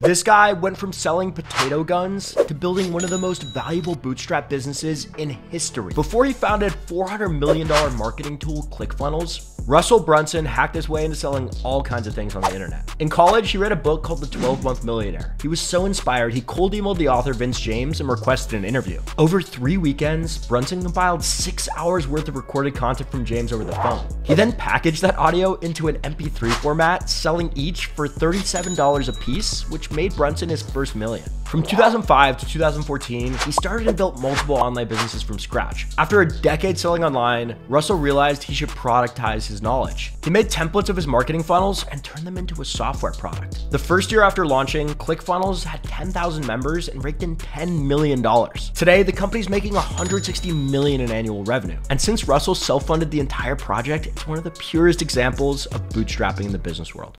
This guy went from selling potato guns to building one of the most valuable bootstrap businesses in history. Before he founded $400 million marketing tool ClickFunnels, Russell Brunson hacked his way into selling all kinds of things on the internet. In college, he read a book called The 12 Month Millionaire. He was so inspired, he cold emailed the author Vince James and requested an interview. Over three weekends, Brunson compiled six hours worth of recorded content from James over the phone. He then packaged that audio into an MP3 format, selling each for $37 a piece, which made Brunson his first million. From 2005 to 2014, he started and built multiple online businesses from scratch. After a decade selling online, Russell realized he should productize his knowledge. He made templates of his marketing funnels and turned them into a software product. The first year after launching, ClickFunnels had 10,000 members and raked in $10 million. Today, the company's making 160 million in annual revenue. And since Russell self-funded the entire project, it's one of the purest examples of bootstrapping in the business world.